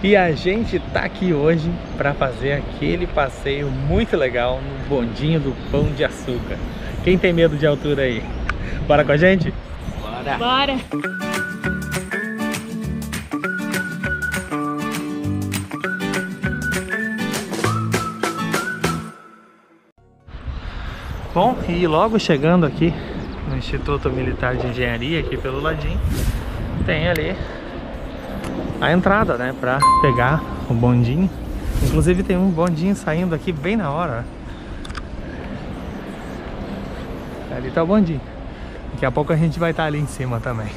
E a gente tá aqui hoje para fazer aquele passeio muito legal no bondinho do Pão de Açúcar. Quem tem medo de altura aí? Bora com a gente? Bora! Bora! Bom, e logo chegando aqui no Instituto Militar de Engenharia, aqui pelo ladinho, tem ali a entrada, né, pra pegar o bondinho. Inclusive tem um bondinho saindo aqui bem na hora. Ali tá o bondinho. Daqui a pouco a gente vai estar tá ali em cima também.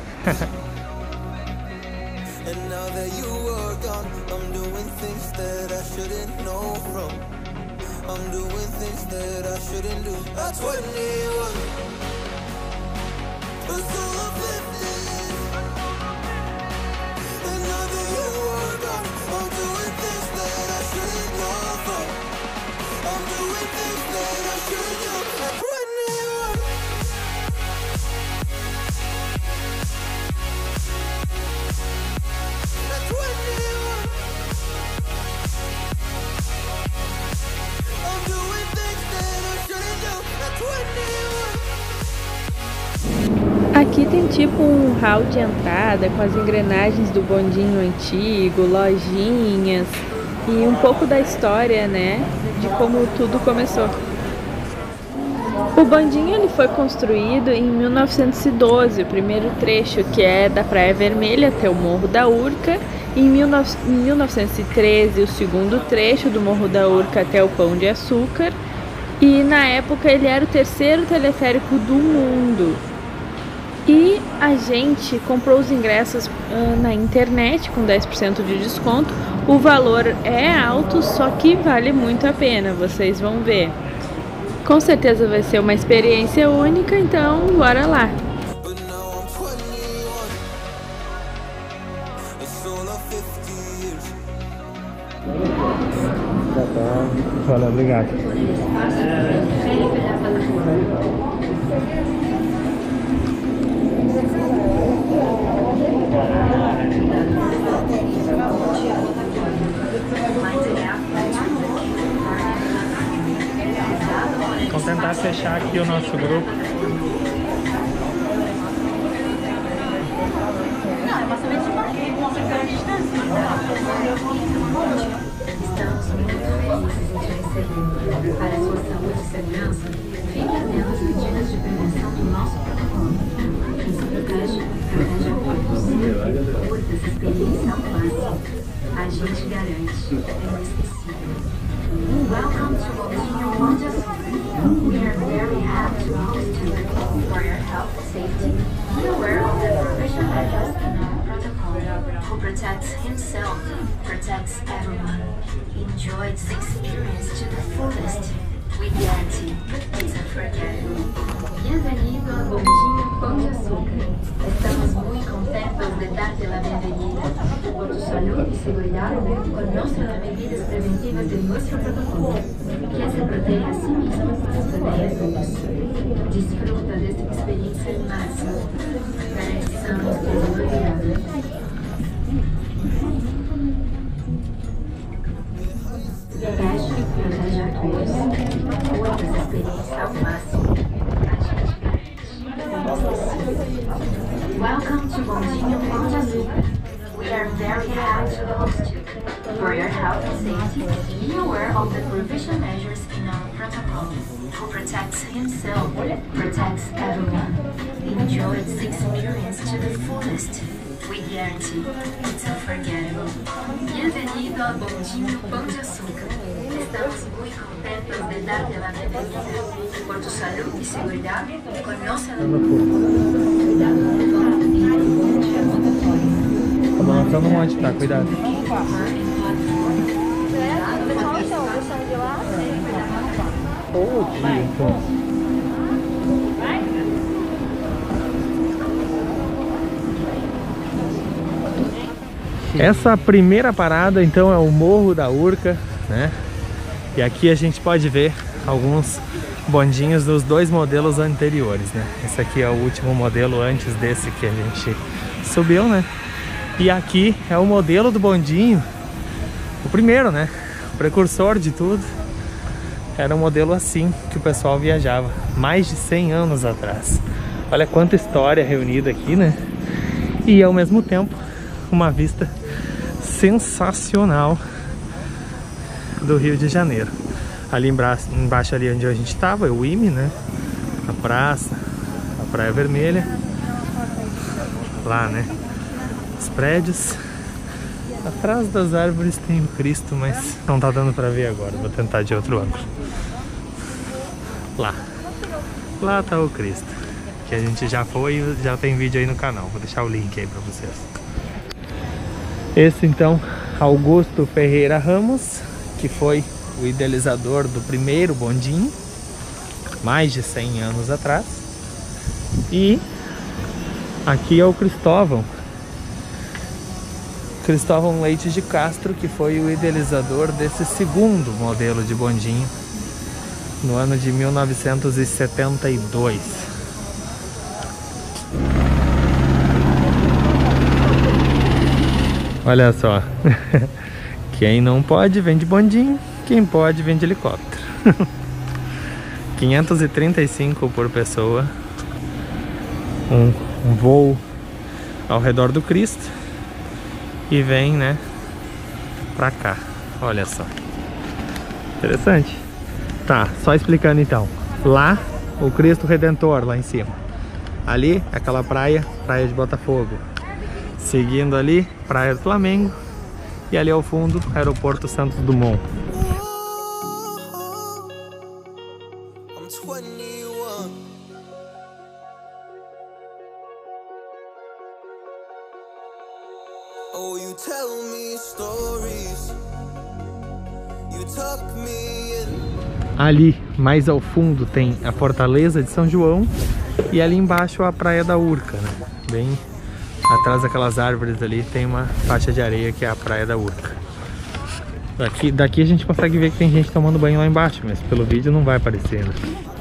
Hall de entrada com as engrenagens do bondinho antigo, lojinhas e um pouco da história, né, de como tudo começou. O bondinho ele foi construído em 1912, o primeiro trecho que é da Praia Vermelha até o Morro da Urca, em 1913 o segundo trecho do Morro da Urca até o Pão de Açúcar, e na época ele era o terceiro teleférico do mundo. E a gente comprou os ingressos uh, na internet com 10% de desconto. O valor é alto, só que vale muito a pena, vocês vão ver. Com certeza vai ser uma experiência única, então bora lá! Valeu, obrigado. Tentar fechar aqui o nosso grupo. Estamos muito felizes em te receber. Para sua saúde e segurança, fique atento às medidas de prevenção do nosso protocolo. Quem se protege, protege a todos. Curta essa experiência ao máximo. A gente garante, contentos de darte la bienvenida. Por tu salud y seguridad, conoce las medidas preventivas de nuestro protocolo. Que se proteja a sí mismo, proteja a todos. Disfruta de esta experiencia máxima. Garantizamos que es. Welcome to Bondinho protocol. Who protects himself, protects everyone. Enjoy this experience to the fullest. We guarantee it's unforgettable. Bienvenido a Bondinho Pão de Açúcar. Estamos muy contentos de darte la bienvenida. Por tu salud y seguridad, conoce la... Tá balançando um monte, tá? Cuidado. Dia, Essa primeira parada então é o Morro da Urca, né? E aqui a gente pode ver alguns bondinhos dos dois modelos anteriores, né? Esse aqui é o último modelo antes desse que a gente subiu, né? E aqui é o modelo do bondinho o primeiro, né? O precursor de tudo. Era um modelo assim que o pessoal viajava, mais de 100 anos atrás. Olha quanta história reunida aqui, né? E ao mesmo tempo, uma vista sensacional do Rio de Janeiro. Ali embaixo, ali onde a gente estava, é o IME, né? A praça, a Praia Vermelha. Lá, né? Os prédios. Atrás das árvores tem o Cristo, mas não tá dando pra ver agora. Vou tentar de outro ângulo. Lá. Lá tá o Cristo. Que a gente já foi e já tem vídeo aí no canal. Vou deixar o link aí pra vocês. Esse então, Augusto Ferreira Ramos, que foi o idealizador do primeiro bondinho, mais de 100 anos atrás. E aqui é o Cristóvão, Cristóvão Leite de Castro, que foi o idealizador desse segundo modelo de bondinho no ano de 1972. Olha só, quem não pode vende bondinho, quem pode vende helicóptero. 535 por pessoa, um, voo ao redor do Cristo e vem, né, pra cá. Olha só. Interessante. Tá, só explicando então. Lá, o Cristo Redentor, lá em cima. Ali, aquela praia, praia de Botafogo. Seguindo ali, praia do Flamengo. E ali ao fundo, aeroporto Santos Dumont. Ali, mais ao fundo, tem a Fortaleza de São João e ali embaixo a Praia da Urca, né? Bem atrás daquelas árvores ali tem uma faixa de areia que é a Praia da Urca. Daqui, daqui a gente consegue ver que tem gente tomando banho lá embaixo, mas pelo vídeo não vai aparecer, né?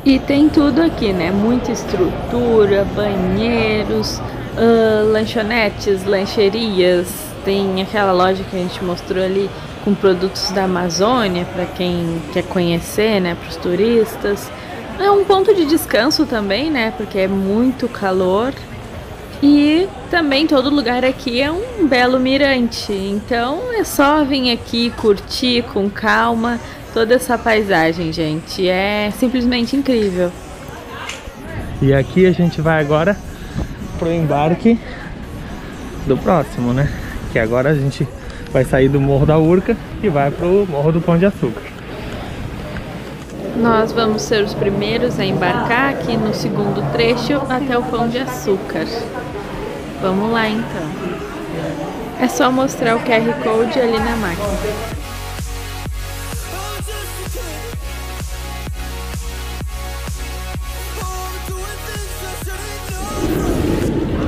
E tem tudo aqui, né? Muita estrutura, banheiros, uh, lanchonetes, lancherias. Tem aquela loja que a gente mostrou ali com produtos da Amazônia para quem quer conhecer, né, para os turistas. É um ponto de descanso também, né, porque é muito calor. E também todo lugar aqui é um belo mirante. Então é só vir aqui curtir com calma toda essa paisagem, gente. É simplesmente incrível. E aqui a gente vai agora pro embarque do próximo, né? Que agora a gente vai sair do Morro da Urca e vai pro Morro do Pão de Açúcar. Nós vamos ser os primeiros a embarcar aqui no segundo trecho até o Pão de Açúcar. Vamos lá então. É só mostrar o QR Code ali na máquina.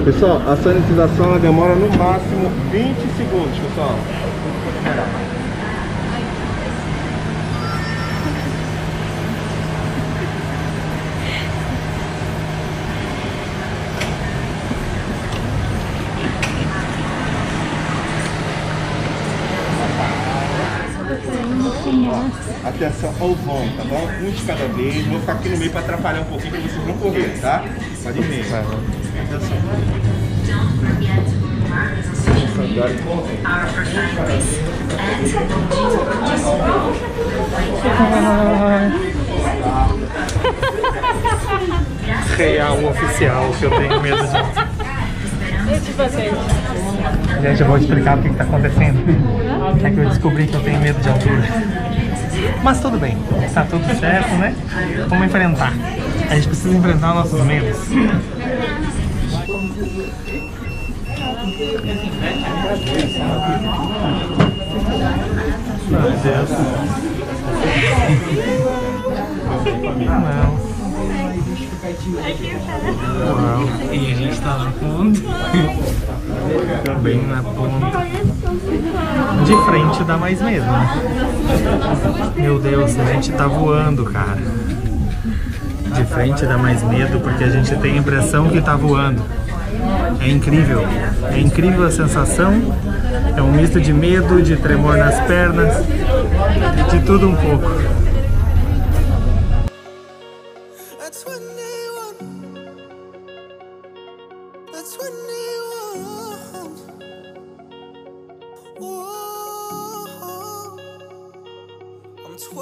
Pessoal, a sanitização demora no máximo 20 segundos, pessoal. Atenção ao vão, tá bom? Um de cada vez. Vou ficar aqui no meio para atrapalhar um pouquinho para vocês não correr, tá? Pode ir meio. Real oficial que eu tenho medo de. Gente, eu vou explicar o que está acontecendo. É que eu descobri que eu tenho medo de altura. Mas tudo bem, está tudo certo, né? Vamos enfrentar. A gente precisa enfrentar nossos medos. Uau. E a gente tá no fundo. Bem na ponta. De frente dá mais medo, né? Meu Deus, a gente tá voando, cara. De frente dá mais medo porque a gente tem a impressão que tá voando. É incrível. É incrível a sensação. É um misto de medo, de tremor nas pernas, de tudo um pouco.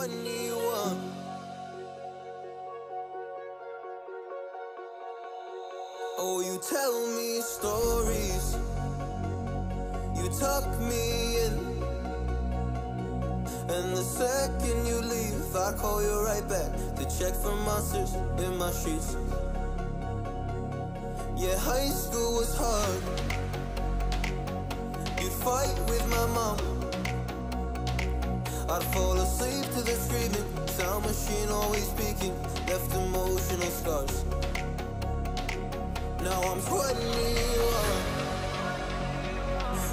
I'm tuck me in. And the second you leave, I call you right back to check for monsters in my sheets. Yeah, high school was hard. You'd fight with my mom. I'd fall asleep to the screaming, sound machine always speaking, left emotional scars. Now I'm 21,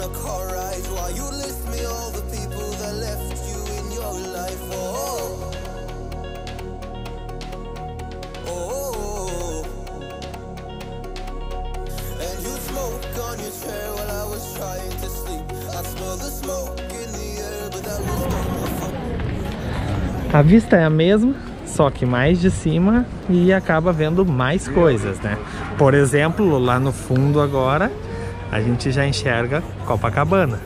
a car ride while you list me all the people that left you in your life. Oh, oh. And you smoke on your chair while I was trying to sleep. I smell the smoke in the air, but that was A vista é a mesma, só que mais de cima e acaba vendo mais coisas, né? Por exemplo, lá no fundo agora, a gente já enxerga Copacabana,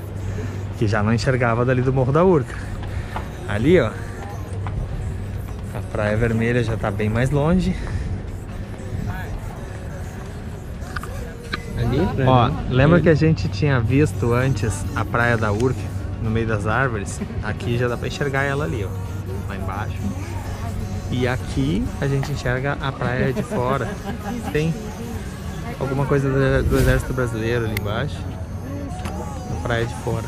que já não enxergava dali do Morro da Urca. Ali, ó, a Praia Vermelha já tá bem mais longe. Ali, Ó, mim, lembra ele- que a gente tinha visto antes a Praia da Urca, no meio das árvores? Aqui já dá pra enxergar ela ali, ó, lá embaixo. E aqui a gente enxerga a praia de fora. Tem alguma coisa do, do exército brasileiro ali embaixo. A praia de fora.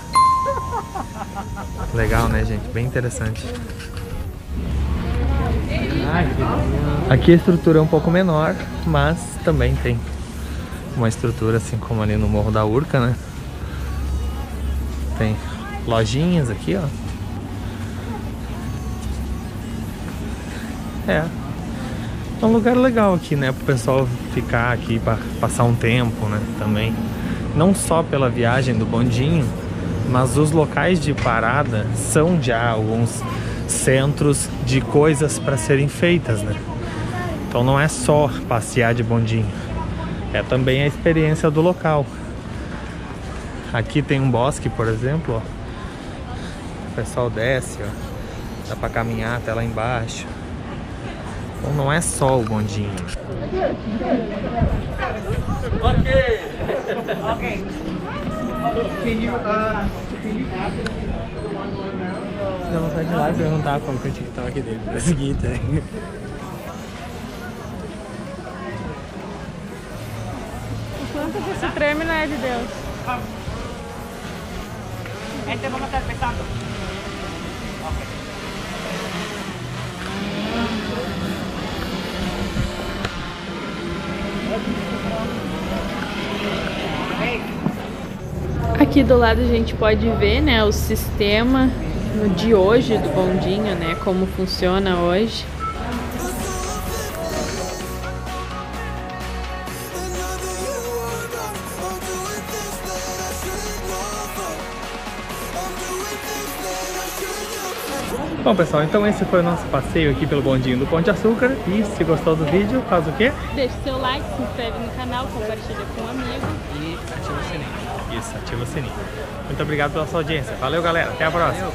Legal, né, gente? Bem interessante. Aqui a estrutura é um pouco menor, mas também tem uma estrutura assim como ali no Morro da Urca, né? Tem lojinhas aqui, ó. É. É um lugar legal aqui, né? Pro pessoal ficar aqui para passar um tempo, né? Também. Não só pela viagem do bondinho, mas os locais de parada são já alguns centros de coisas para serem feitas, né? Então não é só passear de bondinho, é também a experiência do local. Aqui tem um bosque, por exemplo, ó. O pessoal desce, ó. Dá para caminhar até lá embaixo. Então não é só o bondinho. Dá vontade de ir lá e perguntar qual que é o TikTok dele pra seguir, tá? O quanto que se treme não é de Deus. Este vamos a estar empezando. Aqui do lado a gente pode ver, né, o sistema de hoje do bondinho, né, como funciona hoje. Bom pessoal, então esse foi o nosso passeio aqui pelo bondinho do Pão de Açúcar e se gostou do vídeo, faz o quê? Deixa seu like, se inscreve no canal, compartilha com um amigo. E ativa o sininho. Isso, ativa o sininho. Muito obrigado pela sua audiência. Valeu galera, até a próxima.